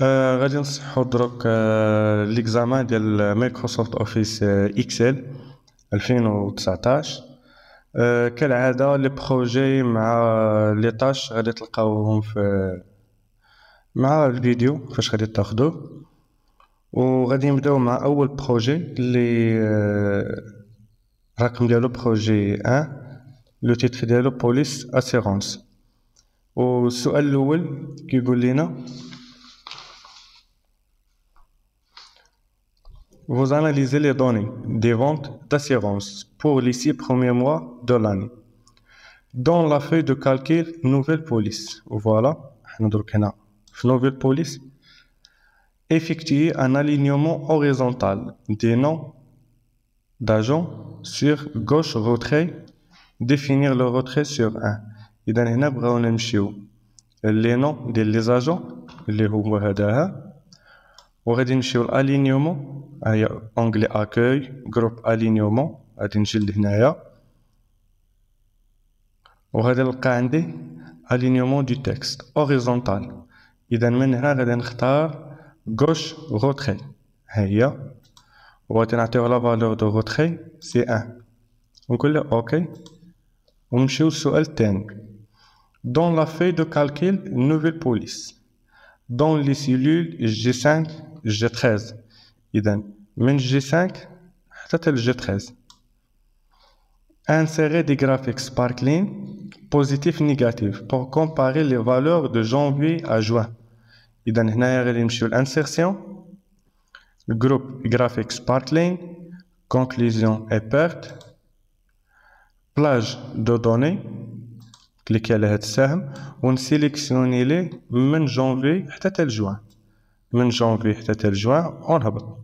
آه غادي نصحو دروك آه ليكزامان ديال مايكروسوفت أوفيس آه إكسل 2019 آه كالعادة لي بروجي مع لي طاش غادي تلقاوهم في مع الفيديو فاش غادي تاخدوه وغادي نبداو مع أول بروجي اللي الرقم ديالو بروجي 1 لو تيتر ديالو بوليس أسيرونس. والسؤال الأول كيقول لنا vous analysez les données des ventes d'assurance pour les six premiers mois de l'année. Dans la feuille de calcul nouvelle police, voilà, nouvelle police, effectuez un alignement horizontal des noms d'agents sur gauche retrait, définir le retrait sur 1. Et dans les noms, les noms des agents, les alignement هذاها وغادي نمشيو الالينيومون هي اونغلي اكوي جروب الينيومون غادي نجي لهنايا وغادي نلقى عندي الينيومون دو تكست اوريزونتال اذا من هنا غادي نختار غوش روتري ها هي وغادي نعطيو لا فالور دو روتري سي ان ونقول له اوكي ونمشيو للسؤال الثاني دون لا في دو كالكيل نوفيل بوليس دون لي سيلول جي 5 جي 13 إذا من جي 5 حتى جي 13 Insérer des graphiques sparkling positif négatif pour comparer les valeurs de janvier à juin. إذا هنايا غادي نمشيو l'insertion groupe graphique sparkling conclusion et perte plage de données كليكي على هاد السهم ونسيليكسيوني ليه من جونفي حتى تال جوان من جونفي حتى تال جوان ونهبط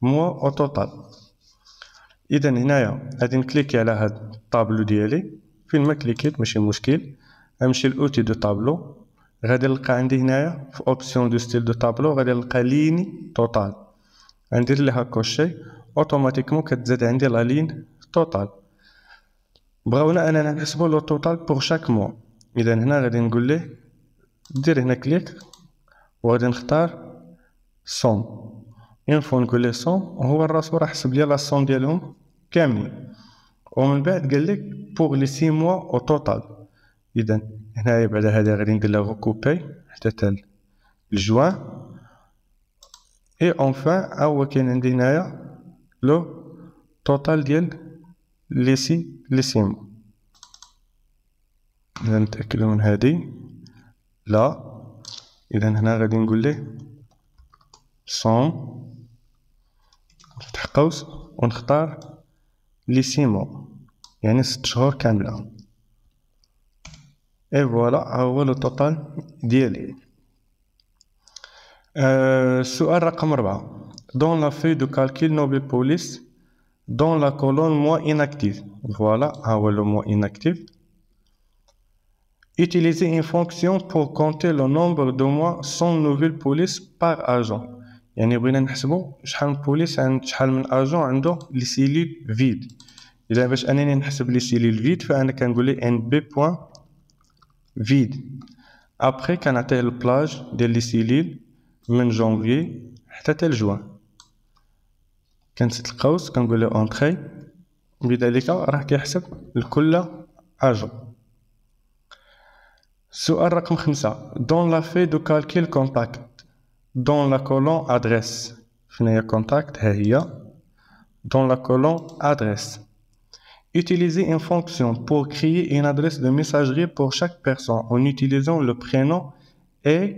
mois au total. اذا هنايا غادي نكليكي على هاد الطابلو ديالي فين ما كليكيت ماشي مشكل غنمشي لاوتي دو طابلو غادي نلقى عندي هنايا في اوبسيون دو ستيل دو طابلو غادي نلقى ليني توتال غندير ليها كوشي اوتوماتيكمون كتزاد عندي لا لين توتال بغاونا اننا نحسبو لو توتال بور شاك موا اذا هنا غادي نقول ليه دير هنا كليك وغادي نختار سوم نقول ليه سوم هو راسو راه حسب لي لا سوم ديالهم كاملين ومن بعد قال لك بوغ لي سي موا أو توتال اذا هنايا بعد هذا غادي ندير له ريكوبي حتى تال الجوان اي اونفان هو كاين عندي هنايا لو توتال ديال لي سي لي سي موا اذا نتاكدو من هادي لا اذا هنا غادي نقول ليه صوم نفتح قوس ونختار لي سيمو يعني ست شهور كاملة اي فوالا ها هو لو توتال ديالي السؤال رقم ربعة دون لا في دو كالكيل نوبل بوليس دون لا كولون موا اناكتيف فوالا ها هو لو موا اناكتيف Utilisez une fonction pour compter le nombre de mois sans nouvelle police par agent. يعني بغينا نحسبو شحال من بوليس عند شحال من أجون عنده لي سيلول فيد. اذا باش أنني نحسب لي سيلول فيد فأنا كنقول لي ان بي بوين فيد ابخي كنعطيه البلاج ديال لي سيلول من جونفي حتى تال جوان. كنسد القوس كنقول له اونتري بذلك راه كيحسب لكل أجون. السؤال رقم خمسة. دون لا في دو كالكيل كونتاكت dans la colonne adresse فين contact ها هي dans la colonne adresse utilisez une fonction pour créer une adresse de messagerie pour chaque personne en utilisant le prénom et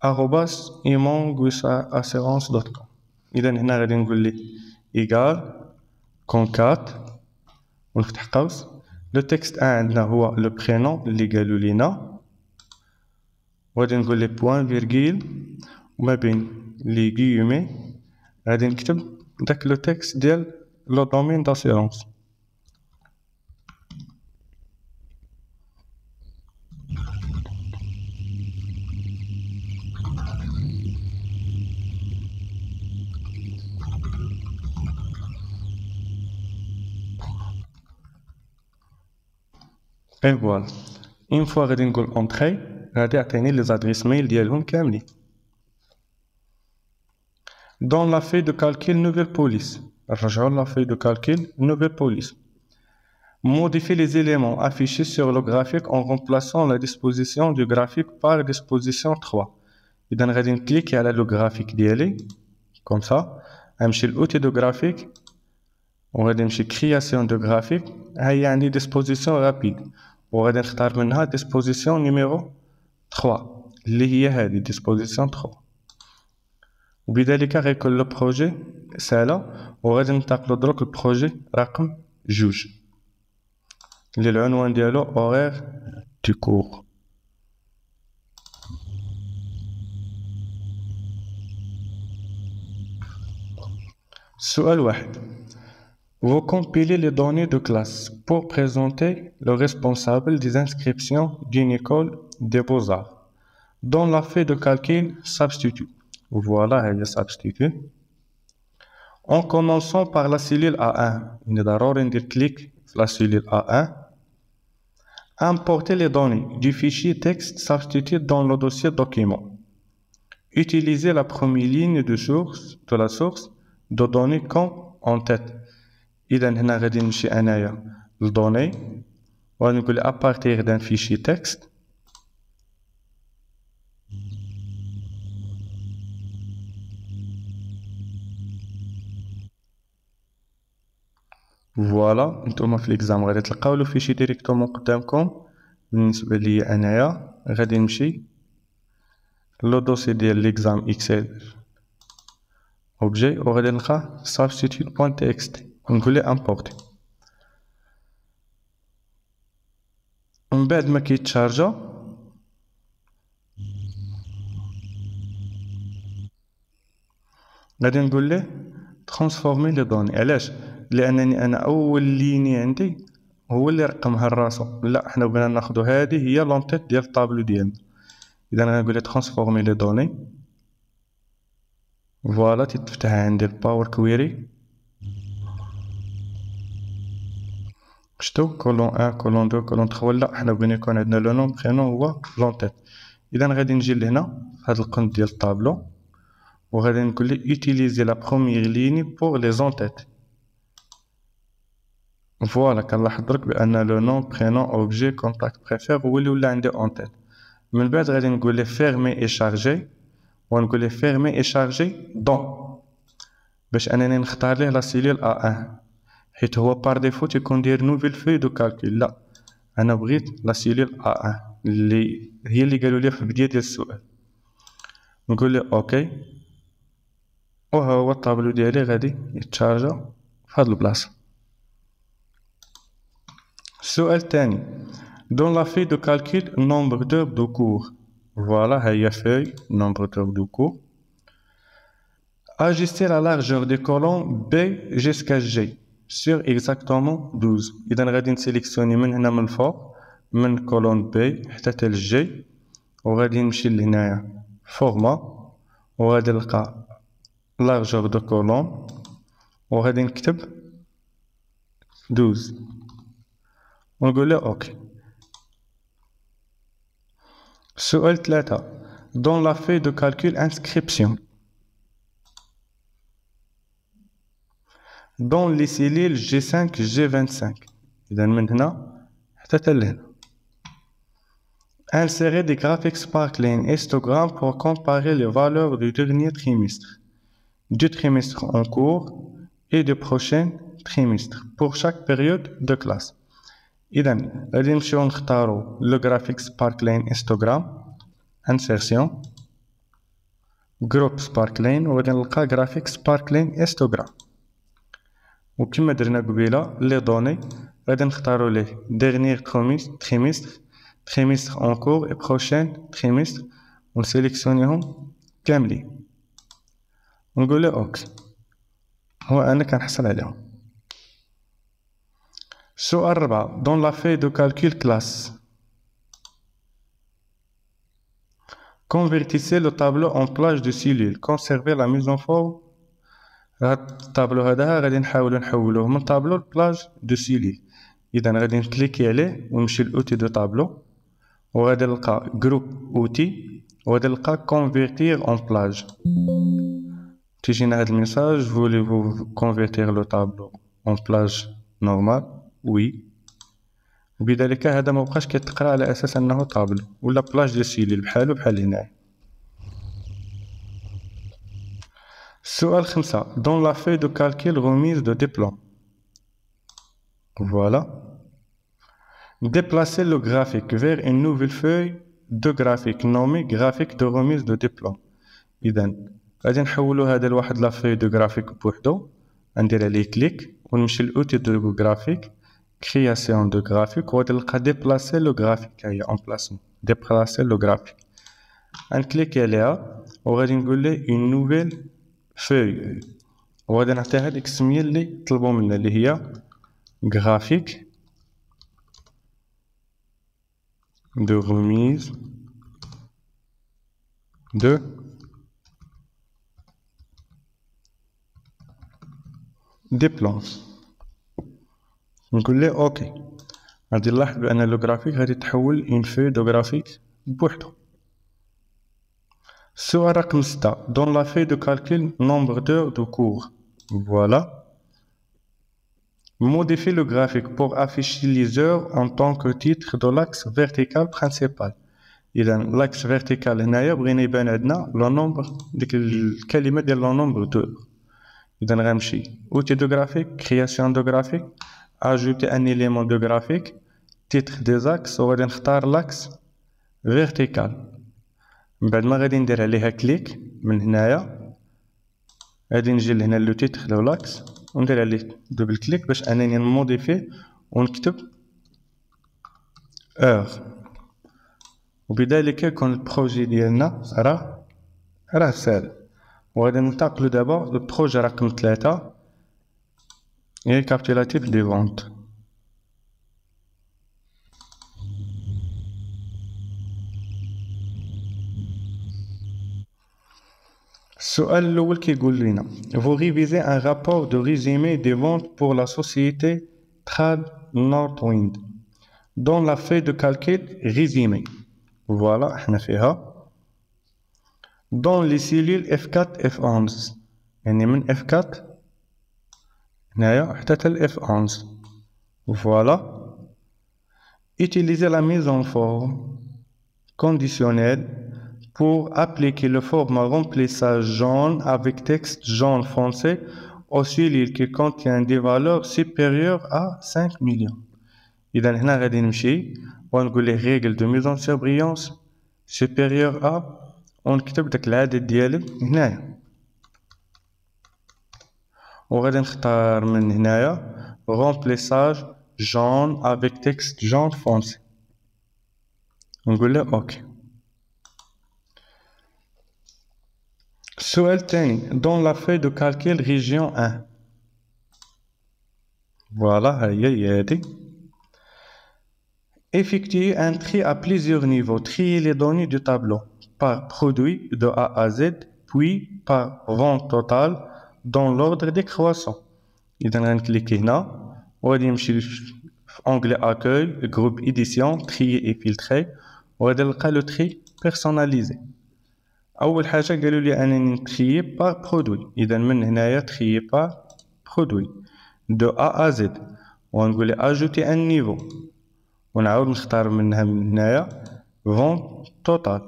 arrobas imonguisassurance.com اذا هنا غادي نقول لي ايكال كونكات ونفتح قوس لو تكست عندنا هو لو برينون اللي قالوا لينا وغادي نقول لي بوان فيرغيل وما بين لي غيومي غادي نكتب داك لو تكست ديال لو دومين داسيرونس اي فوالا اون فوا غادي نقول اونتري غادي يعطيني لي زادريس ميل ديالهم كاملين دون لا في دو كالكيل نوفيل بوليس نرجعو لا في دو كالكيل نوفيل بوليس Modifier les éléments affichés sur le graphique en remplaçant la disposition du graphique par disposition 3. إذا غادي نكليكي على لو graphique ديالي comme ça غنمشي l'outil de graphique وغادي نمشي création de graphique ها هي عندي disposition rapide وغادي نختار منها ديسبوزيسيون نيميرو 3 اللي هي هذه ديسبوزيسيون 3 وبذلك غيكون لو بروجي سالا وغادي ننتقلو دروك البروجي رقم جوج اللي العنوان ديالو اوغير دو كور سؤال واحد Vous compilez les données de classe pour présenter le responsable des inscriptions d'une école des beaux-arts. Dans la feuille de calcul, substitut. Voilà le substitut. En commençant par la cellule A1, on est clic sur la cellule A1. Importer les données du fichier texte substitut dans le dossier document. Utilisez la première ligne de source de la source de données comme en tête. اذا هنا غادي نمشي انايا لدوني وغادي نقول ابارتيغ دان فيشي تكست فوالا نتوما في ليكزام غادي تلقاو لو فيشي ديريكتومون قدامكم. بالنسبة لي أنايا. غادي نمشي. لو دوسي ديال ليكزام اكسل اوبجي وغادي نلقى substitute.txt نقول لي امبورتي من بعد ما كيتشارجا. غادي نقول ليه. ترانسفورمي لي دوني علاش؟ لأنني أنا أول ليني عندي هو اللي رقمها لراسو لا حنا بغينا ناخدو هذه هي لونتيت ديال الطابلو ديالنا. إذا غنقول ترانسفورمي لي دوني. فوالا تتفتح عندي الباور كويري شتو كولون ان كولون دو كولون تخوا لا حنا بغينا يكون عندنا لو نوم برينون هو لون تيت إذا غادي نجي لهنا هاد القنت ديال الطابلو. وغادي نقول لي utiliser لا بروميير ليني بور لي زون تيت فوالا كنلاحظ بان لو نوم برينون اوبجي كونتاكت بريفير هو اللي ولا عندي اون تيت من بعد غادي نقول لي فيرمي اي شارجي ونقول لي فيرمي اي شارجي دون باش انني نختار ليه لا سيلول آ 1 حيت هو بار ديفو تيكون داير نوفيل في دو كالكول لا أنا بغيت لا سيلول آ 1 اللي هي اللي قالوا لي في البدايه ديال السؤال. نقول له أوكي. وها هو الطابلو ديالي غادي يتشارجا في هاد البلاصة. السؤال الثاني دون لا في دو كالكول نومبر دور دو كور فوالا هي في نومبر دور دو كور ajuster la largeur des colonnes B jusqu'à G sur exactement 12 اذا غادي نسيليكسيوني من هنا من الفوق من كولون بي حتى حتى للجي وغادي نمشي لهنايا فورما وغادي نلقى لارجور دو كولون وغادي نكتب 12 ونقول له اوكي سؤال ثلاثة دون لا في دو كالكول انسكريبسيون dans les cellules G5, G25. إذا من هنا حتى لهنا. Insérer des graphiques sparkling histogrammes pour comparer les valeurs du dernier trimestre, du trimestre en cours et du prochain trimestre pour chaque période de classe. إذا غادي نمشيو نختارو le graphique sparkling histogram insertion group sparkling وغادي نلقى graphique sparkling histogram. وكما درنا قبيلة لي دوني غادي نختارو ليه ديرنيير تريمستر تريمستر اون كور اي بروشين تريمستر ونسيليكسيونيهم كاملين ونقول له أوكي هو أنا كنحصل عليهم السؤال الرابع دون لا في دو كالكول كلاس Convertissez le tableau en plage de cellules. Conservez la mise en forme. هاد الطابلو هذا غادي نحاولو نحولوه من طابلو لبلاج دو سيلي اذا غادي نكليكي عليه ونمشي لاوتي دو طابلو وغادي نلقى جروب اوتي وغادي نلقى كونفيرتير اون بلاج تيجينا هاد الميساج فولي فو كونفيرتير لو طابلو اون بلاج نورمال وي وبذلك هذا ما بقاش كيتقرا على أساس أنه طابلو ولا بلاج دو سيلي بحالو بحال هنايا السؤال خمسة. دون لا فeuille دو كالكيل remise دو ديبلوم فوالا Déplacez le graphique vers une nouvelle feuille de graphique nommée graphique de remise de diplôme. إذا غادي نحولو هذا لواحد لا فeuille de graphique بوحدو. ندير عليه كليك ونمشي لأوتي دو graphique. création de graphique وغادي نلقى déplacer le graphique هي emplacement déplacer le graphique غنكليكي عليها وغادي نقول له une nouvelle feuille وغادي نعطيها ديك السمية اللي طلبوا منا اللي هي graphique de remise de diplôme نقول له اوكي غادي نلاحظ بان لو غرافيك غادي تحول اون فوي دو غرافيك بوحدو السؤال رقم ستة دون لا فوي دو كالكول نومبر دور دو كور فوالا Modifiez le graphique pour afficher les heures en tant que titre de l'axe vertical principal. إذا l'axe vertical هنايا بغينا يبان عندنا لو نومبر ديك الكلمة ديال لو نومبر دو إذا غنمشي outil de graphique création de graphique Ajouter un élément de graphique titre des axes وغادي نختار l'axe vertical. من بعد ما غادي ندير عليها كليك من هنايا غادي نجي لهنا لو تيتر دو لاكس وندير عليه دوبل كليك باش انني نموديفي ونكتب اور وبذلك يكون البروجي ديالنا راه راه سهل وغادي ننتقلو دابا للبروجي رقم ثلاثة ريكابيتولاتيف دي فونت السؤال الأول كيقول لنا Vous révisez un rapport de résumé des ventes pour la société Trad Northwind dans la feuille de calcul résumé. Voilà, احنا فيها. Dans les cellules F4 F11 يعني من F4 هنايا حتى ال F11 Voilà. Utilisez la mise en forme conditionnelle pour appliquer le format remplissage jaune avec texte jaune foncé aux cellules qui contient des valeurs supérieures à 5 millions. إذا هنا غادي نمشي ونقول له règle de mise en surbrillance supérieure à ونكتب داك العدد ديالي هنايا وغادي نختار من هنايا remplissage jaune avec texte jaune foncé نقول له اوكي السؤال الثاني dans la feuille de calcul région 1 voilà هي هي هادي effectuer un tri à plusieurs niveaux trier les données du tableau par produit de A à Z puis par vente totale dans l'ordre décroissant إذا غنكليكي هنا وغادي نمشي في onglet accueil groupe édition trier et filtrer وغادي نلقى لو تري personnalisé. اول حاجة قالوا لي انني نتريي بار برودوي اذا من هنايا تريي بار برودوي دو ا ا زد ونقول لي اجوتي ان نيفو ونعاود نختار منها من هنايا فون توتال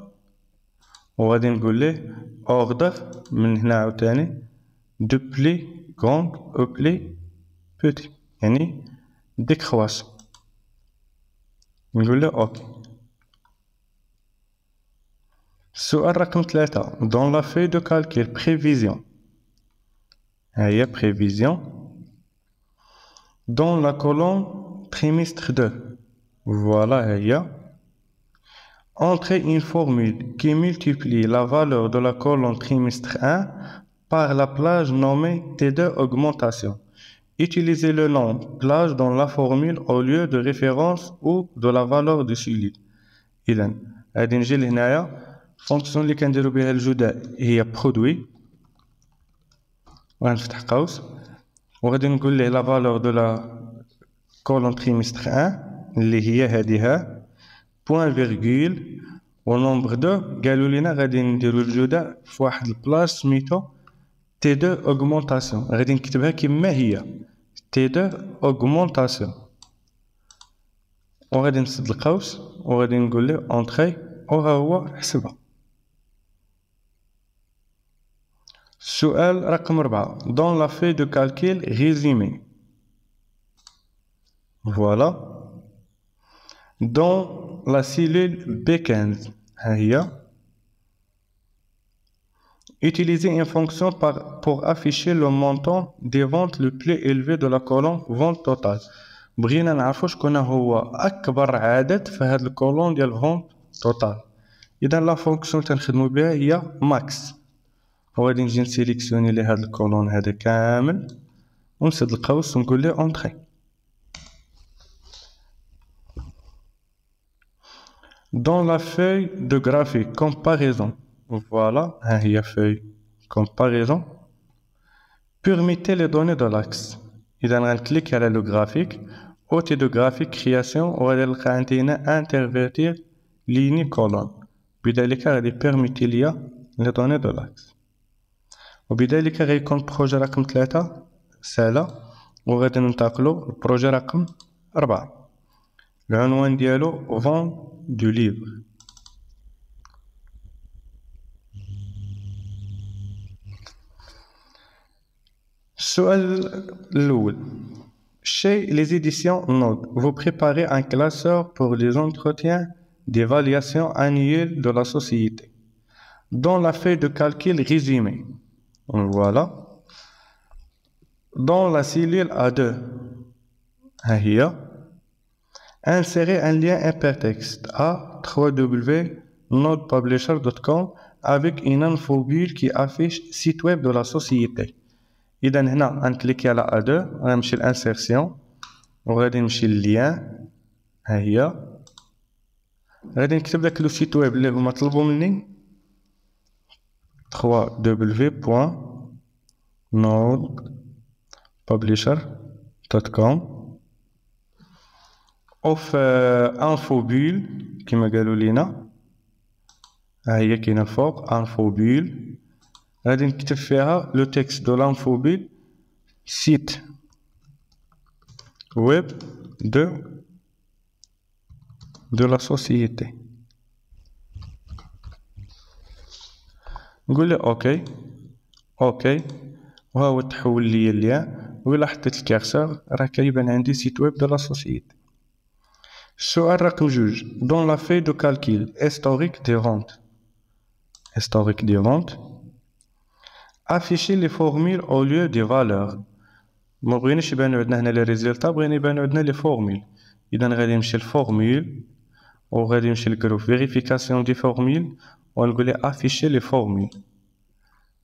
وغادي نقول ليه اوردر من هنا عاوتاني دو بلي كونغ او بلي بوتي يعني ديكرواسون نقول له اوكي السؤال رقم ثلاثة dans la feuille de calcul prévision هيا prévision dans la colonne trimestre 2 voilà هيا entrez une formule qui multiplie la valeur de la colonne trimestre 1 par la plage nommée T2 augmentation. Utilisez le nom plage dans la formule au lieu de référence ou de la valeur du solide. إذا غادي نجي لهنايا فونكسيون اللي كنديرو بها الجداء هي برودوي وغنفتح قوس وغادي نقول ليه لا فالور دو لا كولون تريمستر 1 اللي هي هادي ها بوان فيرغول ونومبر دو قالوا لينا غادي نديرو الجداء في واحد البلاص سميتو T2 augmentation غادي نكتبها كما هي T2 augmentation وغادي نسد القوس وغادي نقول له entrée وها هو حسبها السؤال رقم 4 dans la feuille de calcul résumé voilà dans la cellule B15 ها هي Utilisez une fonction par, pour afficher le montant des ventes le plus élevé de la colonne vente totale. بغينا نعرفو شكون هو اكبر عدد في هاد الكولون ديال فونت توتال اذا لا فونكسيون تنخدمو بها هي ماكس وغادي نجي نسيليكسيوني لي هاد الكولون هذا كامل ونسد القوس ونقول ليه اونتري Dans la feuille de graphique comparaison, voilà, ها هي feuille comparaison, permettez les données de l'axe. إذا غنكليك على لو graphique اوتي دو graphique création وغادي نلقى عندي هنا انترفيرتير ليني كولون بذلك غادي بيرميتي ليا لي دوني دو لاكس وبذلك غيكون بروجي رقم ثلاثة سهلة وغادي ننتقلو لبروجي رقم أربعة العنوان ديالو فون دو ليفر السؤال الأول Chez les éditions Node, vous préparez un classeur pour les entretiens d'évaluation annuelle de la société. Dans la feuille de calcul résumée, voilà. Dans la cellule A2, insérez un lien hypertexte à www.nodepublisher.com avec une infobulle qui affiche site web de la société. اذا هنا غنكليكي على أ 2 غنمشي لانسيرسيون وغادي نمشي للليان. ها هي. غادي نكتب داك لو سيت ويب اللي هما طلبوا مني. 3w.nodepublisher.com اوف انفوبول كما قالوا لينا ها هي كاينة فوق انفوبول غادي نكتب فيها لو تكست دو لانفوبيل سيت ويب دو دو لا سوسيتي نقول له اوكي اوكي وها هو تحول لي اللين وإلا حطيت الكارسور راه كيبان عندي سيت ويب دو لا سوسيتي السؤال رقم جوج دون لا في دو كالكيل هيستوريك دي فونت هيستوريك دي فونت afficher les formules au lieu des valeurs ما بغيناش يبانو عندنا هنا لي ريزولتا بغينا يبانو عندنا لي فورمول اذا غادي نمشي للفورمول وغادي نمشي للجروب فيريفيكاسيون دي فورمول ونقول لي افيشي لي فورمول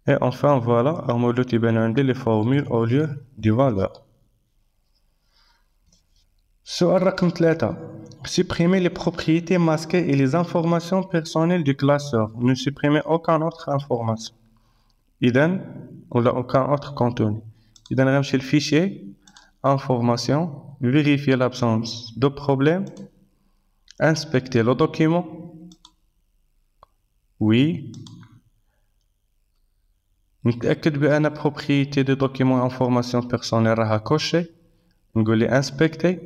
اي enfin فوالا راهم ولاو تيبانو عندي لي فورمول او lieu دي فالور السؤال رقم ثلاثة Supprimez les propriétés masquées et les informations personnelles du classeur. Ne supprimez aucune autre information. إذا ولا aucun autre contenu إذا غنمشي للفيشي information vérifier l'absence de problème inspecter le document oui نتأكد بأن propriété de document information personnelle راها كوشي نقول لي inspecter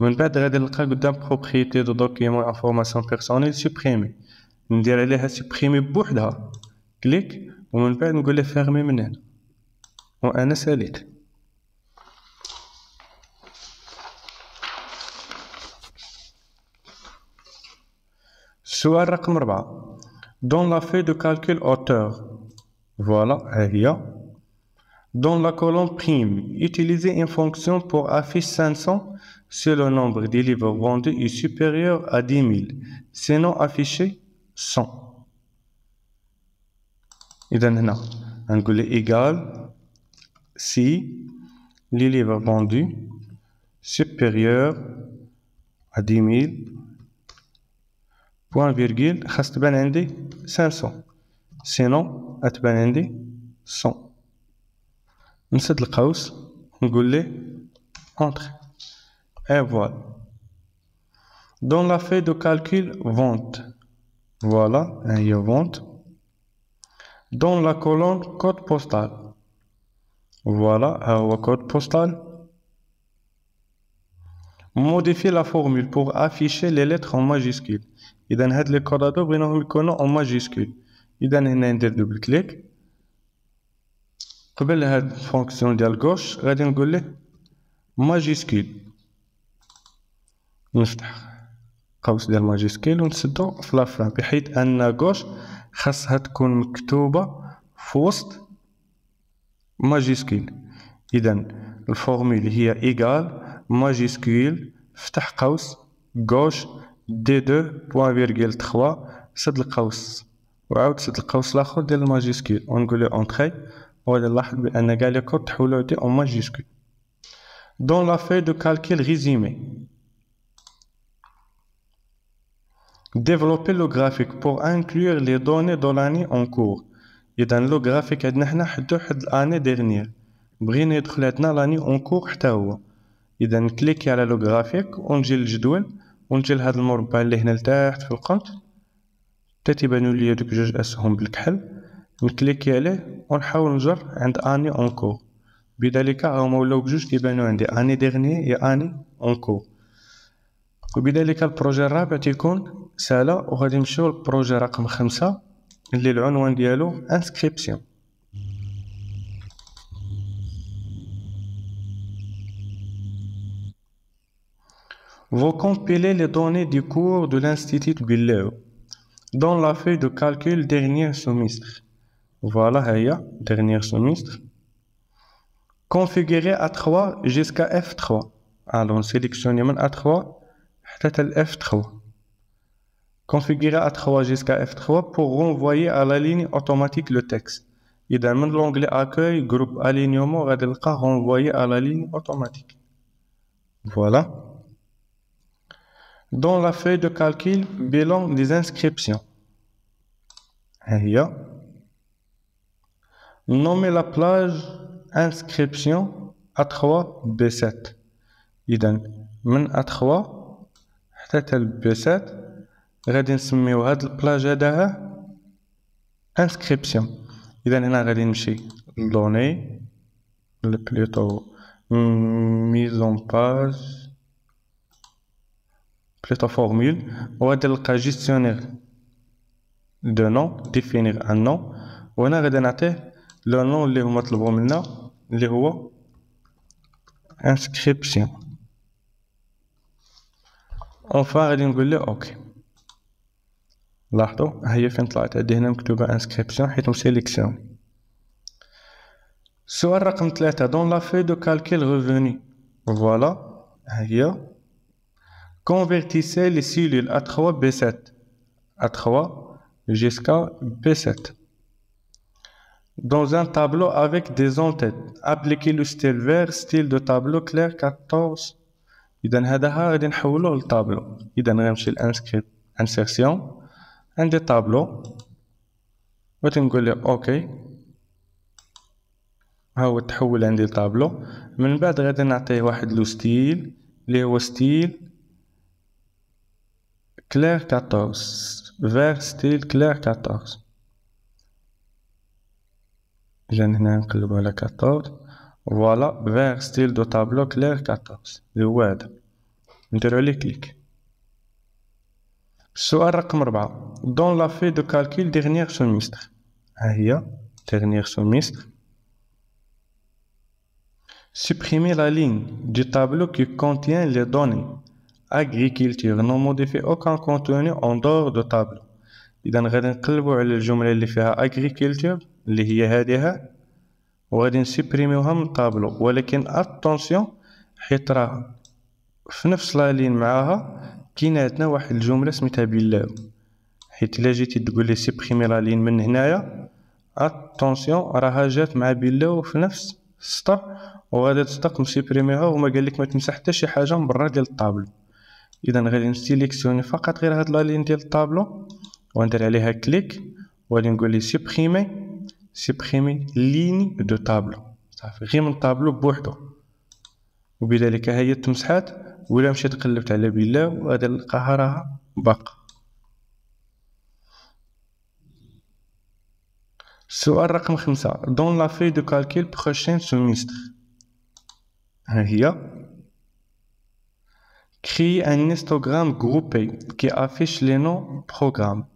من بعد غادي نلقى قدام propriété de document information personnelle supprimer ندير عليها supprimer بوحدها كليك ومن بعد نقول له فيرمي من هنا وانا ساليت السؤال رقم أربعة دون لا في دو كالكول اوتور فوالا ها هي Dans la colonne prime, utilisez une fonction pour afficher 500 si le nombre de livres vendus est supérieur à 10 000. Sinon, affichez 100. إذا هنا غنقول لي إيكال سي لي ليفر فوندو supérieur à 10 000 بوان فيرغيل خاص تبان عندي 500 سينون غتبان عندي 100 نسد القوس نقول ليه entre et voilà dans la feuille de calcul vente voilà هي vente dans la colonne code postal voilà ها هو code postal modifier la formule pour afficher les lettres en majuscule اذا هاد لي كود هادو بغيناهم يكونوا en majuscule اذا هنا ندير دوبل كليك قبل هاد الفونكسيون ديال غوش غادي نقول له ماجيسكيل نفتح قوس ديال ماجيسكيل ونسدو في لافران بحيث ان غوش خاصها تكون مكتوبة في وسط ماجيسكيل. اذا الفورمول هي إيغال ماجيسكيل فتح قوس غوش دي دو بوان فيرغيل تخوا سد القوس وعاود سد القوس الآخر ديال الماجيسكيل ونقول له اونتري وغادي نلاحظ بأن كاع لي كود تحولوا عندي اون ماجيسكول دون لا فeuille دو كالكيل ريزيمي développer le graphique pour inclure les données de l'année en cours. اذا لو غرافيك عندنا حنا حدو حد الاني ديرنيير بغينا يدخل عندنا لاني اون كور حتى هو. اذا نكليكي على لو غرافيك ونجي للجدول ونجي لهاد المربع اللي هنا لتحت في القنت. حتى تيبانو ليا دوك جوج أسهم بالكحل. نكليكي عليه ونحاول نجر عند اني اونكور بذلك هما ولاو بجوج كيبانو عندي اني ديغني يا اني اونكور وبذلك البروجي الرابع تيكون سهلة وغادي نمشيو للبروجي رقم خمسة اللي العنوان ديالو انسكريبسيون Vous compilez les données du cours de l'Institut Bileo dans la feuille de calcul dernier semestre. Voilà, هيا dernier semestre. Configuré à 3 jusqu'à F3. Alors, on sélectionne من A3 حتى ال F3. Configuré à 3 jusqu'à F3 pour renvoyer à la ligne automatique le texte. إذا من l'onglet accueil groupe alignement غادي نلقى renvoyer à la ligne automatique. Voilà. Dans la feuille de calcul bilan des inscriptions. هيا Nommez la plage inscription A3 B7 إذا من A3 حتى ل B7 غادي نسميو هاد البلاج هداها انسكريبسيون إذا هنا غادي نمشي لدوني بلوتو ميز اون باج بلوتو فورمول. وغادي نلقى جيستيونير دو نون ديفينير ان نون وهنا غادي نعطيه لو نون اللي هما طلبوا منا اللي هو انسكريبسيون اونفا غادي نقول له أوكي لاحظوا هي فين طلعت عندي هنا مكتوبة انسكريبسيون حيت مسيليكسيون السؤال رقم ثلاثة. دون لا في دو كالكيل ريفوني فوالا هي. Convertissez les cellules. A3 B7 A3 jusqu'à B7 dans un tableau avec des entêtes. Appliquez le style vert, style de tableau clair 14. إذا هذا غادي نحولوه للطابلو إذا غنمشي انسيرسيون عندي طابلو. نقول له أوكي. ها هو تحول عندي لطابلو من بعد غادي نعطيه واحد لو ستيل اللي هو ستيل كلير 14 فير ستيل كلير 14 إذا هنا نقلبو على 14 فوالا فيغ ستيل دو تابلو كلير 14 اللي هو هذا. نديرو عليه كليك. السؤال رقم ربعة دون لا في دو كالكول ديغنيغ سوميستر ها هي ديغنيغ سوميستر Supprimez la ligne du tableau qui contient les données. Agriculture. Non modifier aucun contenu en dehors du tableau إذا غادي نقلبو على الجملة اللي فيها agriculture اللي هي هاديها وغادي نسيبريميوها من الطابلو ولكن اتونسيون حيت راه في نفس لا لين معاها. كاين عندنا واحد الجملة سميتها بالله حيت إلا جيتي تقول لي سيبريمي لا لين من هنايا أتونسيون راها جات مع بيلو في نفس السطر وغادي تصدق نسيبريميها وما قال لك ما تمسح حتى شي حاجة من برا ديال الطابلو. إذا غادي نسيليكسيوني فقط غير هاد لا لين ديال الطابلو وندير عليها كليك وغادي نقول لي سيبريمي سيبريمي لين دو طابلو صافي غير من الطابلو بوحدو. وبذلك هي التمسحات ولا مشيت قلبت على بلا وغادي نلقاها راها باقا السؤال رقم خمسة دون لا في دو كالكيل بروشين سوميستر ها هي Créer un histogramme groupé qui affiche les noms programmes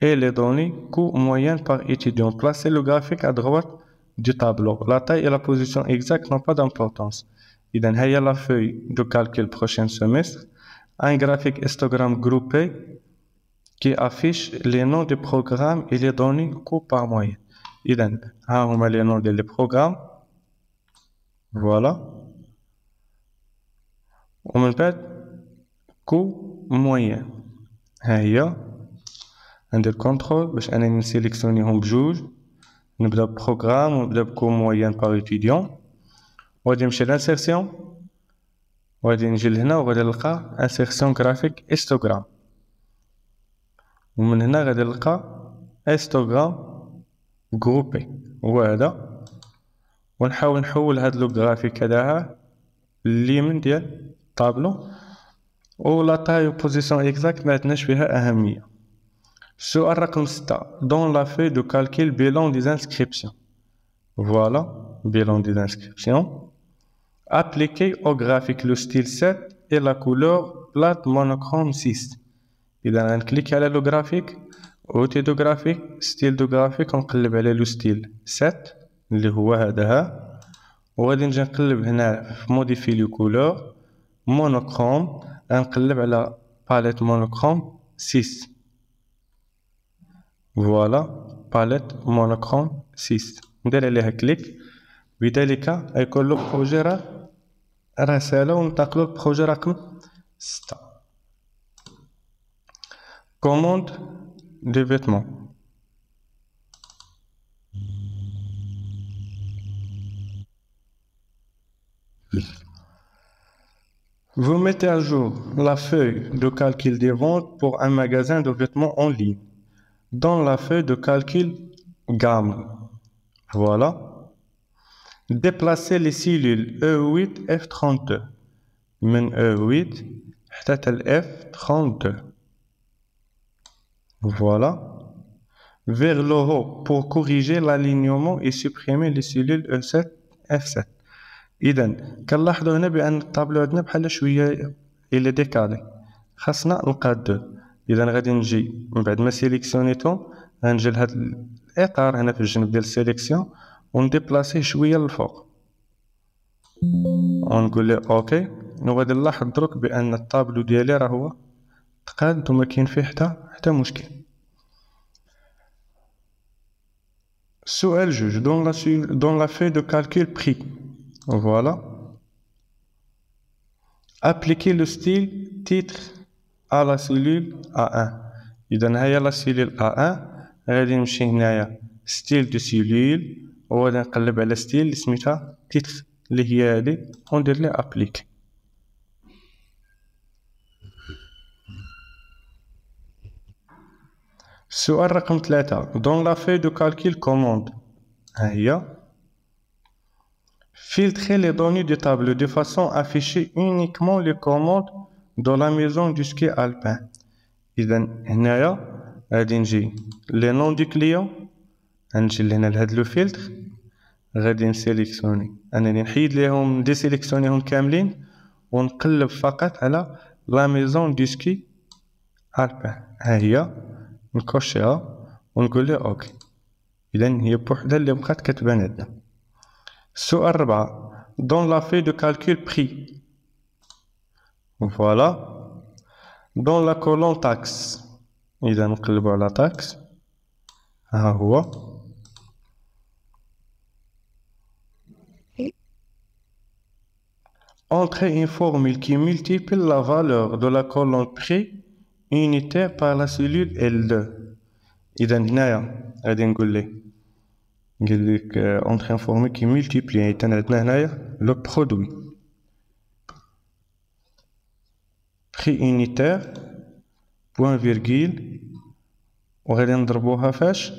et les données coût moyen par étudiant. Placez le graphique à droite du tableau. La taille et la position exacte n'ont pas d'importance. Il y a la feuille de calcul prochain semestre. Un graphique histogramme groupé qui affiche les noms des programmes et les données coût par moyen. Il y a les noms des programmes. Voilà. ومن بعد كو موين ها هي ندير كونترول باش انني نسيليكسيونيهم بجوج نبدا بروغرام ونبدا بكو موين باغ ايتيديون وغادي نمشي لانسيرسيون وغادي نجي لهنا وغادي نلقى انسيرسيون غرافيك هيستوغرام ومن هنا غادي نلقى هيستوغرام جروبي هو هذا. ونحاول نحول هاد لو غرافيك هذا اليمين ديال طابلو و لا تاي بوزيسيون اكزاكت ما عندناش فيها أهمية. السؤال رقم ستة. دون لا في دو كالكيل بيلون دي انسكريبسيون فوالا بيلون دي انسكريبسيون appliquez au graphique le style 7 et la couleur plate monochrome 6 اذا غنكليك على لو جرافيك اوتي دو جرافيك ستيل دو جرافيك ونقلب على لو ستيل 7 اللي هو هذا وغادي نجي نقلب هنا في موديفي لو كولور مونوكروم غنقلب على باليت مونوكروم 6 فوالا باليت مونوكروم 6 ندير عليها كليك بذلك يكون لو بروجي راه رسالة وننتقلو للبروجي رقم ستة كوموند دي فيتمون Vous mettez à jour la feuille de calcul des ventes pour un magasin de vêtements en ligne dans la feuille de calcul gamme. Voilà. Déplacez les cellules E8 F32 من E8 حتى F32 voilà. Vers le haut pour corriger l'alignement et supprimer les cellules E7 F7 اذا كنلاحظوا هنا بأن الطابلو عندنا بحال شوية إلى ديكالي خاصنا نقادو اذا غادي نجي من بعد ما سيليكسيونيتو غنجي لهاد الإطار هنا في الجنب ديال السيليكسيون. ونديبلاسيه شوية للفوق ونقول له أوكي وغادي نلاحظ دروك بان الطابلو ديالي راه هو تقاد وما كاين فيه حتى حتى مشكل السؤال جوج دون لا دون لا في دو كالكول بري Voilà. Appliquez le style titre à la cellule A1. إذا هي la cellule A1 غادي نمشي هنايا ستيل دو سيلول وغادي نقلب على ستيل اللي سميتها تيتر اللي هي هادي وندير ليه أبليك. السؤال رقم ثلاثة. دون لا في دو كالكيل كوموند ها هي. Filtrez les données du tableau de façon à afficher uniquement les commandes dans la maison du ski alpin. إذا هنايا غادي نجي لي نون دو كليون غنجي لهنا لهاد لو فيلتر غادي نسيليكسيوني أنني نحيد ليهم نديسيليكسيونيهم كاملين ونقلب فقط على لا ميزون دو سكي ألبان. ها هي نكوشيها ونقول له أوكي. اذا هي بوحدها اللي بقات كتبان عندنا السؤال ربعة dans la feuille de calcul prix. Voilà. Dans la colonne taxe. إذا نقلبو على taxe. ها هو. Entrez une formule qui multiplie la valeur de la colonne prix unitaire par la cellule L2. اذا هنايا غادي نقول ليه قال لك اونتري انفورمي كي ملتيبلي اذا عندنا هنايا لو برودوي بري اونيتير بوان فيرغيل وغادي نضربوها فاش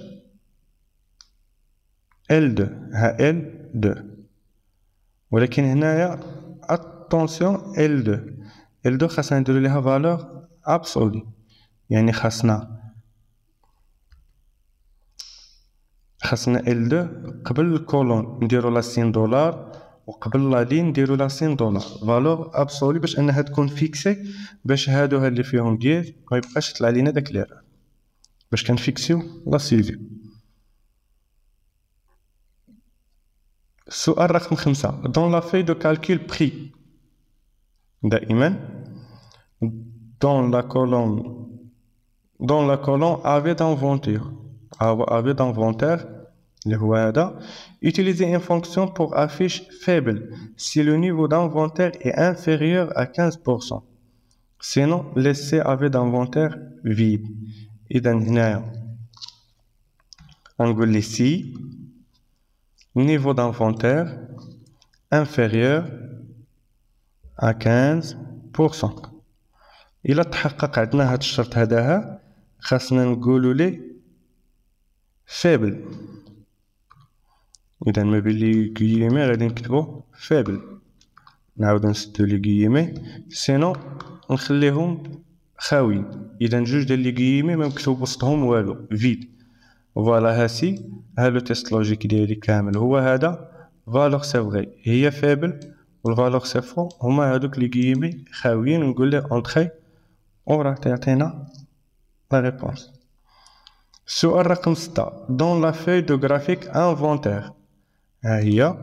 ال دو ها ال دو ولكن هنايا دو ال دو خاصنا نديرو ليها فالور ابسولي يعني خاصنا خاصنا ال دو قبل الكولون نديرو لا سين دولار وقبل لا لين نديرو لا سين دولار فالور ابسولي باش انها تكون فيكسي باش هادو اللي فيهم ديال ما يبقاش يطلع لينا داك ليرور باش كنفيكسيو لا سيفي السؤال رقم خمسة دون لا في دو كالكول بري دائما دون لا كولون دون لا كولون افي دانفونتير افي دانفونتير اللي هو هذا utiliser une fonction pour affiche faible si le niveau d'inventaire est inférieur à 15% sinon laissez AV d'inventaire vide إذا هنايا غنقول لي si niveau d'inventaire inférieur à 15% إلا تحقق عندنا هاد الشرط هذاها خاصنا نقولو ليه فابل. إذا ما بين لي كييمي غادي نكتبو فابل. نعاود نسدو لي كييمي سينو نخليهم خاويين. إذا جوج ديال لي كييمي ما مكتوب وسطهم والو فيد. فوالا هاسي ها لو تيست لوجيك ديالي كامل. هو هذا فالور سي فغي. هي فابل والفالور سي فو هما هادوك لي كييمي خاويين نقول ليه اونتخي وراه تعطينا لا ريبونس السؤال رقم ستة دون لا فeuille دو غرافيك انفونتير ها هي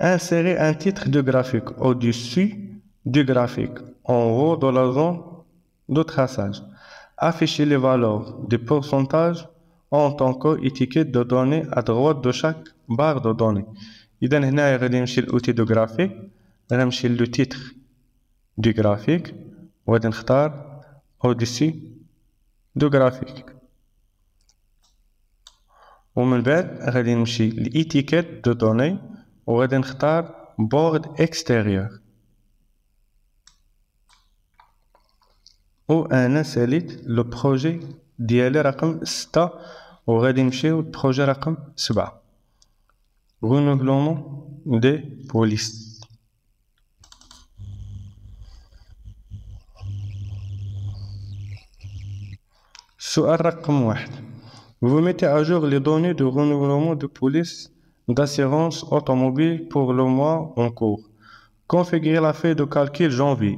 insérer un titre de graphique au-dessus du graphique en haut de la zone de traçage afficher les valeurs des pourcentages en tant qu'étiquette de données à droite de chaque barre de données إذا هنايا غادي نمشي للأوتي دو غرافيك غنمشي لو تيتر دو غرافيك وغادي نختار au-dessus دو غرافيك ومن بعد غادي نمشي لإيتيكيت دو دوني وغادي نختار بورد إكستيريور. و أنا ساليت لو بروجي ديالي رقم ستة وغادي نمشيو للبروجي رقم سبعة. renouvellement des polices. Vous mettez à jour les données de renouvellement de police d'assurance automobile pour le mois en cours. Configurez la feuille de calcul janvier.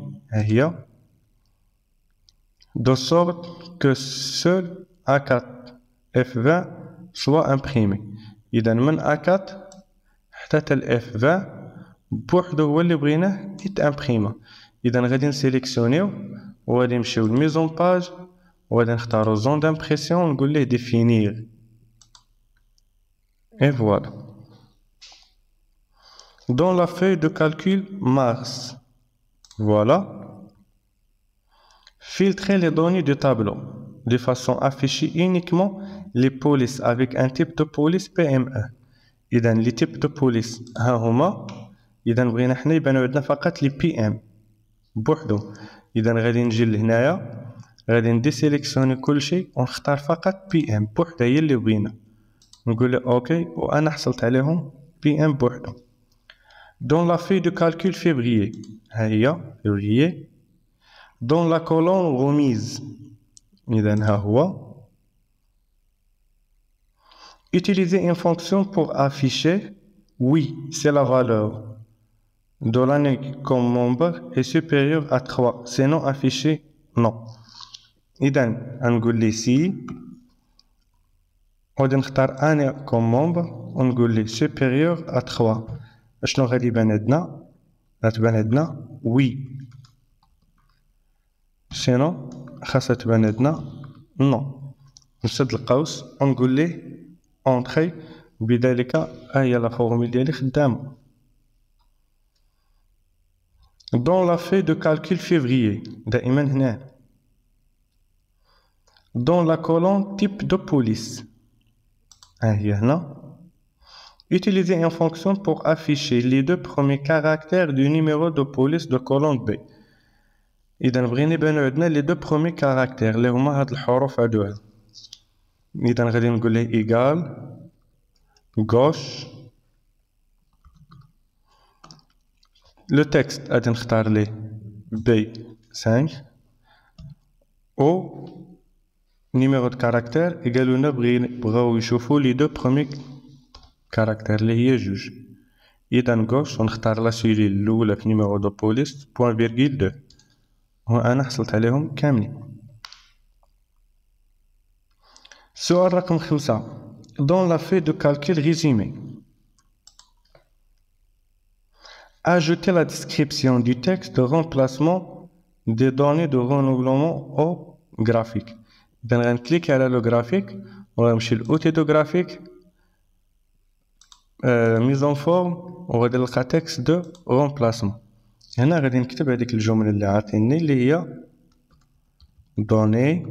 De sorte que seul A4 F20 soit imprimé. Il A4 حتى ال F20 بوحدو هو اللي بغيناه يتامبريما إذا غادي نسيليكسيونيو وغادي نمشيو لميزون باج وغادي نختارو زون دامبريسيون نقول ليه ديفينير اي فوالا دون لا فeuille دو كالكول مارس فوالا Filtrer les données du tableau de façon à afficher uniquement les polices avec un type de police PME. إذا لي تيب دو بوليس ها هما؟ إذا بغينا حنا يبانو عندنا فقط لي بي إم. بوحدو. إذا غادي نجي لهنايا غادي نديسيليكسيوني كلشي ونختار فقط بي إم. بوحدها هي اللي بغينا. نقول أوكي وأنا حصلت عليهم بي إم بوحدو. دون لا في دو كالكول فيفريي ها هي فيفريي دون لا كولون غوميز اذا ها هو. Utiliser une fonction pour afficher oui, c'est la valeur de l'année comme membre est supérieure à 3, sinon afficher non. اذا غنقول لي سي غادي نختار اني كوم مومبر ونقول لي سوبيريور ا 3 اشنو غادي يبان عندنا غتبان عندنا وي سينو خاصها تبان عندنا نو نسد القوس ونقول ليه اونتري بذلك ها هي لا فورمول ديالي خدامه دون لا في دو كالكول فيفريي دائما هنا dans la colonne type de police. Utilisez une fonction pour afficher les deux premiers caractères du numéro de police de colonne B. إذا بغينا يبانو عندنا لي دو برومي كاركتير اللي هما هاد الحروف هادو هاد إذا غادي نقول له إيكال غوش لو تكست غادي نختار ليه بي 5 او numéro de caractère قالوا لنا بغاو يشوفوا لي دو برومي كاركتير اللي هي جوج اذا غوش ونختار لا سيلي الاولى في نيميرو دو بوليس بوان فيرغيل دو هو انا حصلت عليهم كاملين السؤال رقم خمسة dans la feuille de calcul résumé Ajoutez la description du texte de remplacement des données de renouvellement au graphique. اذا غنكليك على لو غرافيك وغنمشي لاوتي دو غرافيك ميزون فورم وغادي نلقى تكست دو رومبلاسمون هنا غادي نكتب هذيك الجمله اللي عاطيني اللي هي دوني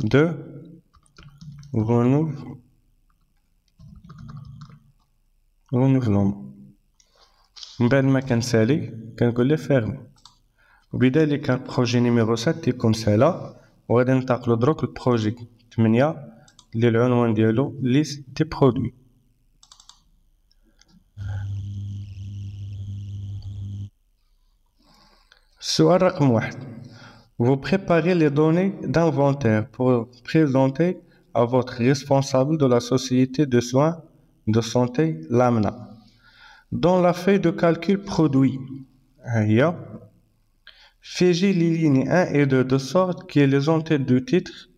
دو رونوف رونوفلومون من بعد ما كنسالي كنقول ليه فيرمي وبذلك بروجي نيميرو 7 يكون سالا وغادي ننتقلو دروك للبروجي تمنية اللي العنوان ديالو ليست دي برودوي السؤال رقم واحد Vous préparez les données d'inventaire pour présenter à votre responsable de la société de soins de santé LAMNA. Dans la feuille de calcul produit, هي Figez les lignes 1 et 2 de sorte que les entêtes du titre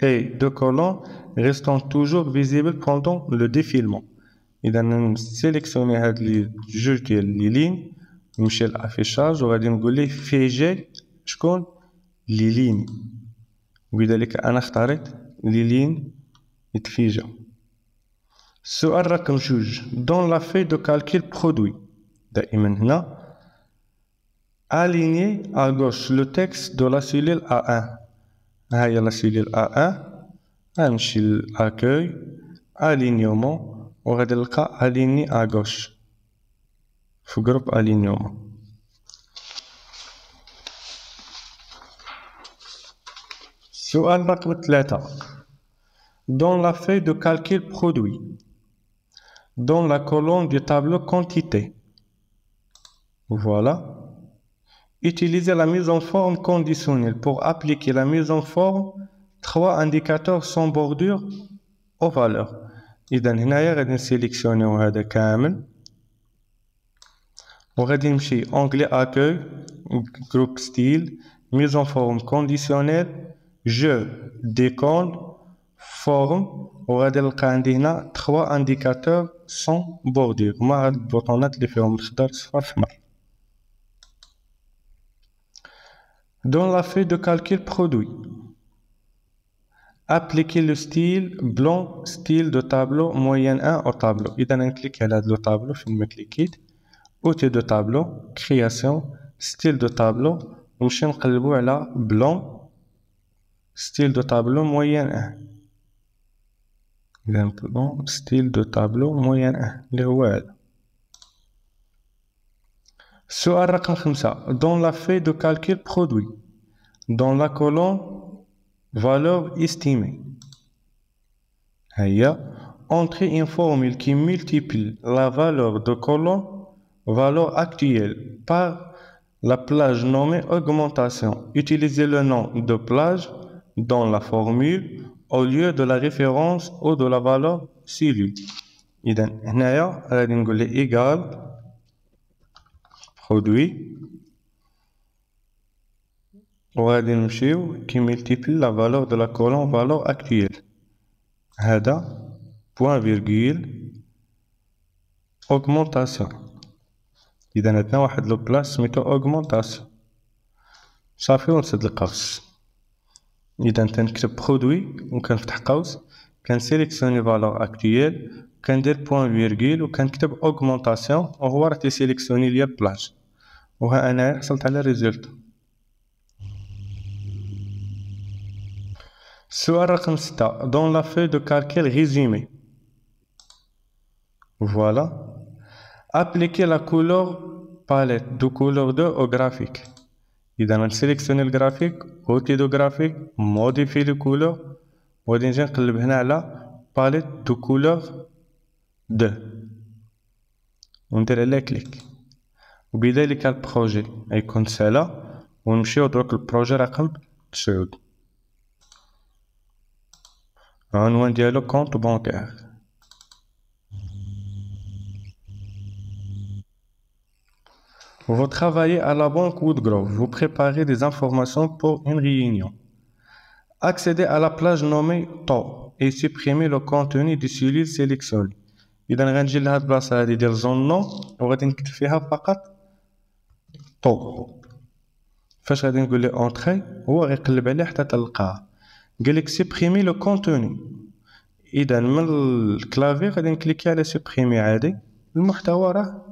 et de colonne restant toujours visibles pendant le défilement. إذا نسيليكسيوني هاد لي جوج ديال لي لين نمشي للافيشاج وغادي نقول ليه فيجي شكون لي لين وبذلك انا اختاريت ليلين نتيجة السؤال رقم جوج دون لا في دو كالكيل برودوي دائما هنا اليني à gauche le texte de la cellule A1 هاي لا سيلول A1 غنمشي للاكوي الينيومون وغادي نلقى اليني à gauche. في جروب الينيومون سؤال رقم ثلاثة Dans la feuille de calcul produit, dans la colonne du tableau quantité, voilà, Utilisez la mise en forme conditionnelle pour appliquer la mise en forme trois indicateurs sans bordure aux valeurs. إذا هنايا غادي نسيليكسيونيو هذا كامل وغادي نمشي onglet accueil groupe style mise en forme conditionnelle jeu décompte forme وغادي نلقى عندي هنا 3 indicateurs sans bordure هما هاد البوطونات اللي فيهم الخضر صفر احمر Dans la feuille de calcul produit, appliquez le style blanc, style de tableau moyenne 1 au tableau. Il un clic à le tableau, je me clique. Outil de tableau, création, style de tableau. On à la blanc, style de tableau moyenne 1. Blanc, style de tableau moyenne 1. Le السؤال رقم خمسة dans la feuille de calcul produit dans la colonne valeur estimée هيا entrez une formule qui multiplie la valeur de colonne valeur actuelle par la plage nommée augmentation. Utilisez le nom de plage dans la formule au lieu de la référence ou de la valeur cellule. إذا هنايا غادي نقول لي égal produit وغادي نمشيو كي ملتيبلي لا فالور دو لا كولون فالور اكتويل هذا بوان فيرغول اوغمونطاسيون اذا عندنا واحد لو بلاس سميتو اوغمونطاسيون صافي ونسد القوس اذا تنكتب برودوي وكنفتح قوس كنسيليكسيوني فالور اكتويل كندير بوان فيرغول وكنكتب اوغمونطاسيون وهو راه تيسيليكسيوني ليا البلاج وها انا حصلت على ريزولت السؤال رقم ستة dans la feuille de calcul résumé voilà appliquer la couleur palette de couleur 2 au graphique إذا غنسيليكسيوني الجرافيك اوتيدو جرافيك موديفي لو كولور. وغادي نجي نقلب هنا على باليت دو كولور دو. وندير عليها كليك. وبذلك البروجي غيكون و ونمشيو دروك البروجي رقم تسعود. عنوان ديالو كونت بانكار Vous travaillez à la banque Woodgrove. Vous préparez des informations pour une réunion. Accédez à la plage nommée To et supprimez le contenu du celui sélectionné. إذا غنجي لهاد البلاصة هادي ديال زون نو وغادي نكتب فيها فقط تو فاش غادي نقول ليه اونتري هو غيقلب عليه حتى تلقاه قال لك سيبريمي لو كونتوني اذا من الكلافي غادي نكليكي على سيبريمي عادي المحتوى راه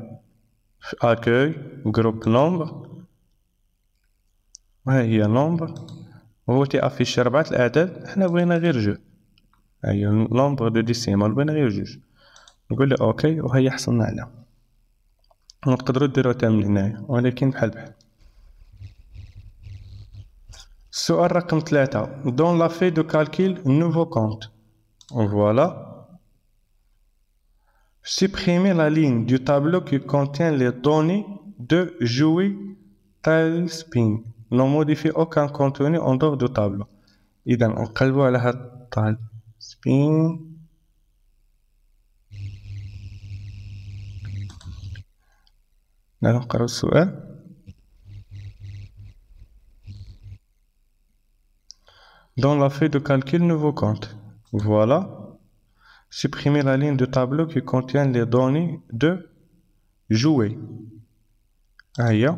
accueille groupe nombre. ها هي nombre. تي تيافيش ربعة الأعداد حنا بغينا غير جوج ها هي nombre دو ديسيمال بغينا غير جوج نقول له أوكي وهي حصلنا عليها نقدروا ديروها تا من هنايا ولكن بحال بحال السؤال رقم ثلاثة دون لا في دو كالكيل نوفو كونت فوالا Supprimez la ligne du tableau qui contient les données de jouer spin. Ne modifiez aucun contenu en dehors du tableau. إذا نقلبوا على هاد تايل سبين نقرأ السؤال Dans la feuille de calcul, nouveau compte. Voilà. Supprimez la ligne de tableau qui contient les données de jouer. Aïe.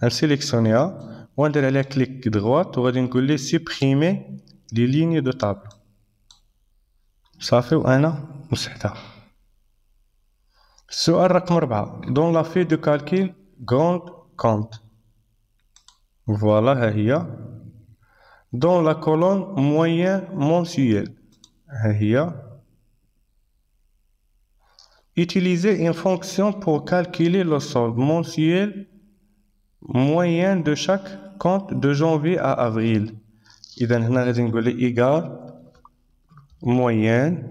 Elle sélectionne A. On va aller clic droite. On va supprimer les lignes de tableau. Ça fait un مسحتها. السؤال رقم أربعة dans la feuille de calcul grand compte voilà ها هي dans la colonne moyen mensuel. Utilisez une fonction pour calculer le solde mensuel moyen de chaque compte de janvier à avril. إذا هنا غادي نقول لي إيكال موين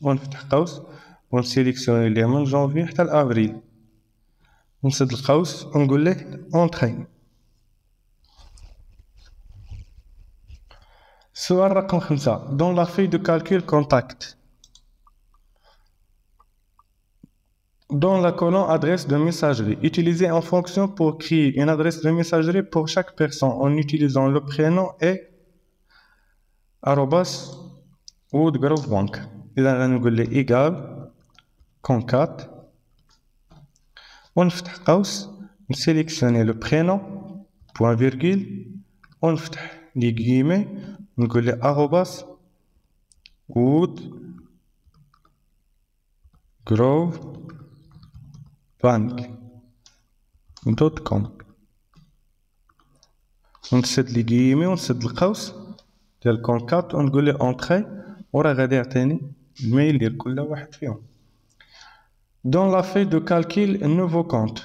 ونفتح قوس ونسيليكسيوني ليه من جانفي حتى لأفريل نسد القوس ونقول ليه اونتري سؤال رقم خمسة dans la feuille de calcul contact Dans la colonne adresse de messagerie, utilisez une fonction pour créer une adresse de messagerie pour chaque personne en utilisant le prénom et arrobas woodgrove bank. إذا غنقول لي إيكال concat ونفتح قوس نسيليكسيوني لو برينون بوان فيرغول ونفتح لي guillemets نقول لي arrobas wood grove كوم ونسد لي كيمي ونسد القوس ديال كونكات ونقول لي اونتري وراه غادي يعطيني الميل ديال كل واحد فيهم دون لا في دو كالكيل نوفو كونت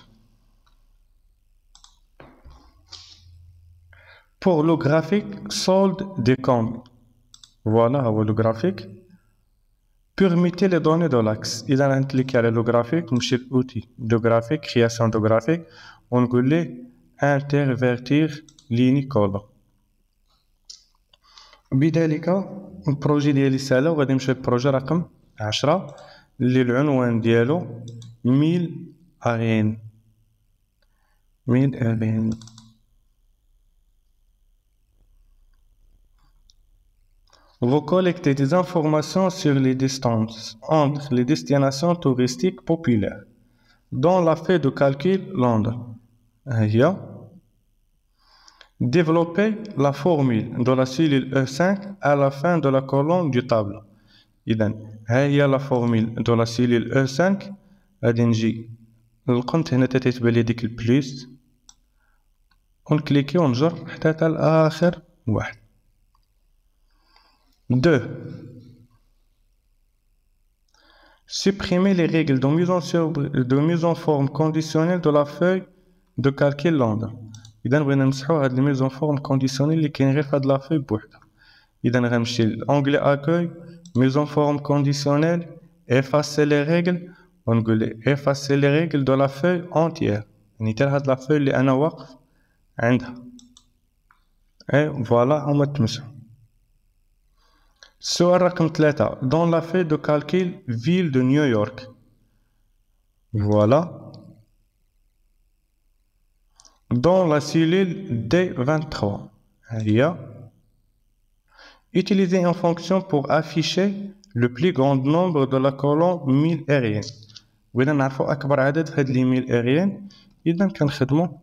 Pour le graphique solde des comptes, voilà le graphique. بيرميتي لي دوني دو لاكس اذا نكليكي على لو جرافيك نمشي لاوتي دو جرافيك كرياسيون دو جرافيك ونقول ليه انترفيرتير ليني كولون بذلك البروجي ديالي سهله وغادي نمشي للبروجي رقم عشرة اللي العنوان ديالو ميل ارين ميل ارين vous collectez des informations sur les distances entre les destinations touristiques populaires dans la feuille de calcul Londres. Développez la formule de la cellule E5 à la fin de la colonne du tableau. إذا ها هي لا فورميل دو لا سيلول او 5 غادي نجي القنت هنا تتبان لي ديك البليس ونكليكي ونجر حتى تا لاخر واحد دو Supprimer les règles de mise en, de mise en forme conditionnelle de la feuille de calcul lambda. إذا بغينا نمسحو هاد الميزون فورم كونديسيونيل اللي كاين غير في هاد لافوي بوحدها إذا غنمشي لأونغلي أكوي mise forme conditionnelle, effacer les règles, on dit effacer les règles de la feuille entière. نيتال هاد لا فeuille اللي انا واقف عندها اي فوالا هما تمسحوا السؤال رقم ثلاثة dans la feuille de calcul ville de New York voilà dans la cellule D23 هي Utilisez une fonction pour afficher le plus grand nombre de la colonne 1000 aérienne. وإذا نعرفوا أكبر عدد في هاد لي 1000 aérienne إذا كنخدمو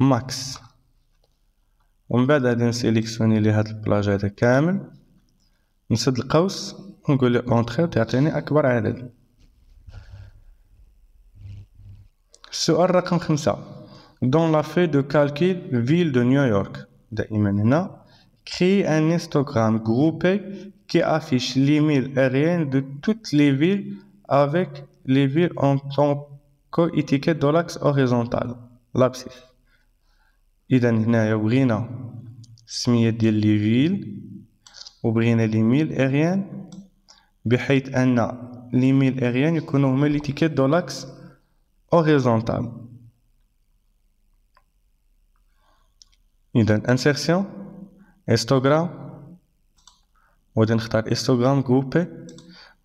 ماكس ومن بعد غادي نسيليكسيوني لي هاد البلاج هذا كامل نسد القوس ونقول له اونتخي تعطيني أكبر عدد السؤال رقم خمسة دون لا في دو كالكيل فيل دو نيويورك دائما هنا Créer un histogramme groupé qui affiche les villes aériennes de toutes les villes avec les villes en tant qu'étiquette de l'axe horizontal, l'abscisse. إذا هنايا بغينا السمية ديال لي فيل وبغينا لي ميل اريان بحيث أن لي ميل اريان يكونوا هما ليتيكيت دو لاكس اوريزونتال اذا انسيرسيون هيستوغرام وغادي نختار هيستوغرام جروبي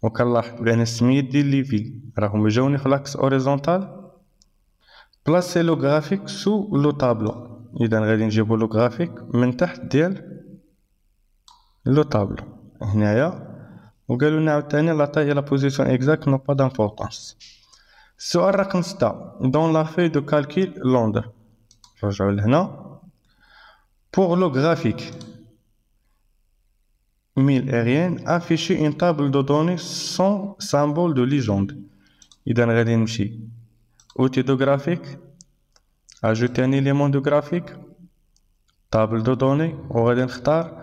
وكنلاحظ بأن السميات ديال لي في راهم جاوني في لاكس اوريزونتال بلاسي لو غرافيك سو لو طابلو اذا غادي نجيبو لو غرافيك من تحت ديال لو طابلو هنايا وقالوا لنا عاوتاني لا تاي لا بوزيسيون اكزاكت نو با دامبورطونس السؤال رقم ستة دون لا في دو كالكيل لوندر نرجعو لهنا Pour le graphique, 1000 aériennes, afficher une table de données sans symbole de légende. إذا غادي نمشي outil de graphique ajouter un élément de graphique table de données وغادي نختار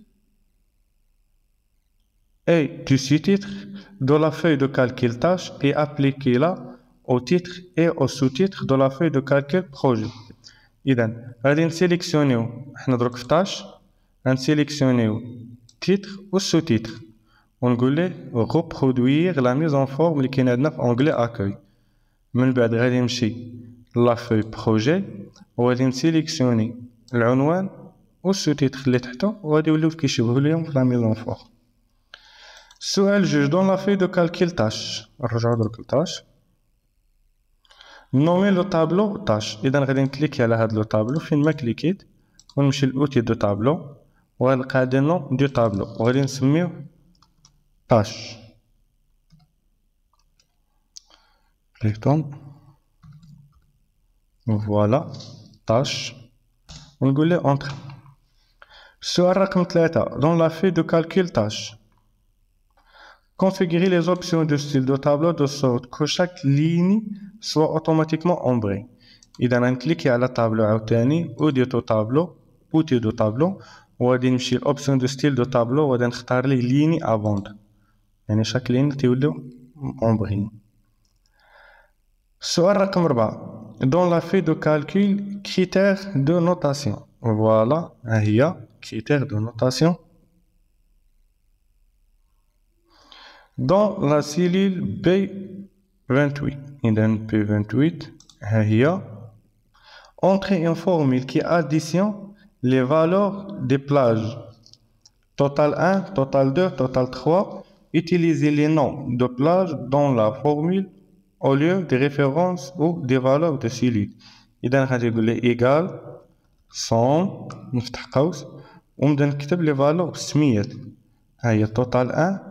et du sous-titre de la feuille de calcul tâche et appliquez-la au titre et au sous-titre de la feuille de calcul projet. إذا غادي نسيليكسيونيو حنا دروك في tâche sélectionner titre ou sous-titre. On voulait reproduire la mise en forme qui est en anglais accueil. من بعد غادي نمشي لا في بروجي وغادي نسيليكسيوني العنوان والسوتيتر اللي تحته وغادي يوليو كيشبهوا ليهم في لا ميزون فور السؤال جوج دون لا في دو كالكيل تاش نرجعو درك لتاش نومي لو طابلو تاش اذا غادي نكليكي على هاد لو طابلو فين ما كليكيت ونمشي لاوتي دو طابلو وغنلقى عندي نو دو طابلو وغادي نسميوه طاش كليكتون فوالا طاش ونقول له اونتر السؤال رقم ثلاثة dans la feuille de calcul tâche configurer les options de style de tableau de sorte que chaque ligne soit automatiquement ombrée إذا غنكليكي على طابلو عاوتاني أوديتو طابلو أوتي دو طابلو وغادي نمشي لأوبسيون دو ستيل دو طابلو وغادي نختار ليه ليني افوند يعني شاك لين تيوليو اونبغين السؤال رقم ربعة دون لا في دو كالكول كريتير دو نوتاسيون فوالا ها هي كريتير دو نوتاسيون dans la cellule B28 إذا B28 ها هي entrer une formule qui additionne les valeurs des plages total 1 total 2 total 3 utiliser les noms de plages dans la formule au lieu des références ou des valeurs de cellule إذا غادي يقول لي égal 100 نفتح قوس ونبدا نكتب لي فالور بالسميات ها هي توتال 1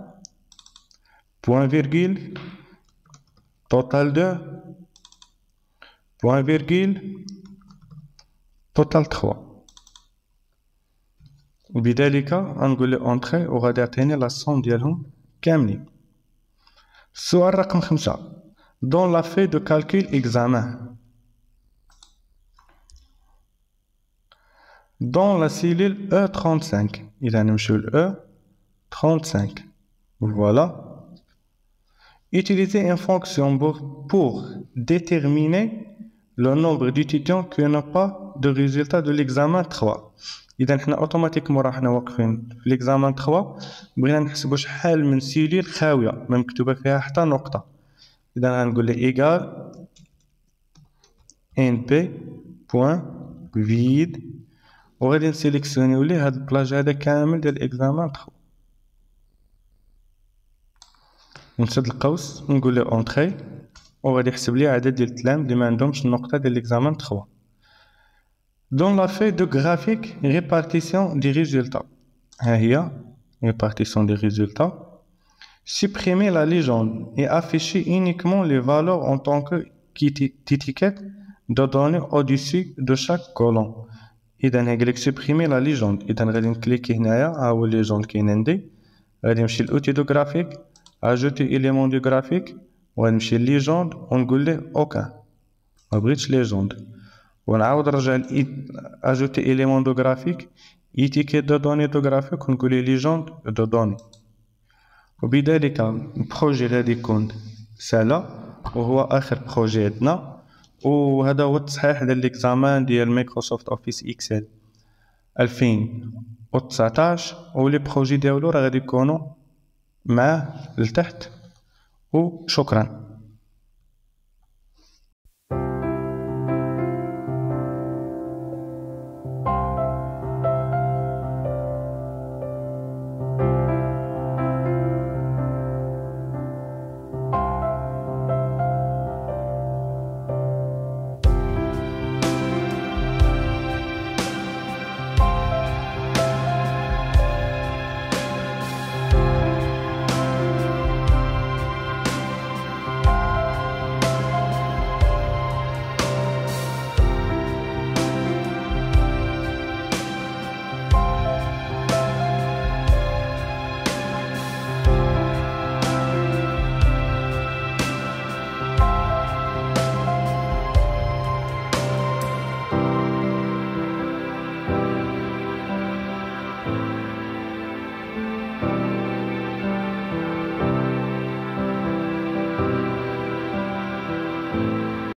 point virgule, total 2, point virgule, total 3 وبذلك غنقول لي اونتري وغادي يعطيني لا سوم ديالهم كاملين السؤال رقم خمسة دون لا في دو كالكول اكزامان دون لا سيلول او 35 اذا نمشيو ل او 35 فوالا Utiliser une fonction pour déterminer le nombre d'étudiants qui n'ont pas de résultat de l'examen 3 اذا حنا اوتوماتيكمون راحنا واقفين في ليكزامان 3 بغينا نحسبوا شحال من سيليل خاويه ما مكتوبه فيها حتى نقطه اذا غنقول له ايكال ان بي بوان فيد وغادي نسيليكسيونيو ليه هاد البلاج هذا كامل ديال الاكزامان 3 ونسد القوس ونقول له اونتري وغادي يحسب لي عدد ديال التلام اللي ما عندهمش النقطة ديال ليكزامان 3 دون لا في دو غرافيك ريبارتيسيون دي ريزولتا ها هي répartition des résultats. Supprimer la légende et afficher uniquement les valeurs en tant que étiquette de données au-dessus de chaque colonne. اذا هي قالك supprimer la légende. اذا غادي نكليكي هنايا ها هو ليجوند كاين عندي غادي نمشي لاوتي دو غرافيك ajouter élément du graphique. ونمشي ليجوند ونقول له اوكا ما بغيتش ليجوند ونعاود نرجع اجوتي élément دو graphique. ايتيكيت دو دوني دو graphique ونقول له ليجوند دو دوني وبذلك البروجي غادي يكون سهلة وهو اخر بروجي عندنا وهذا هو التصحيح ديال ليكزامان ديال مايكروسوفت اوفيس اكسل 2019 ولي بروجي ديالو راه غادي يكونوا معاه لتحت. وشكرا.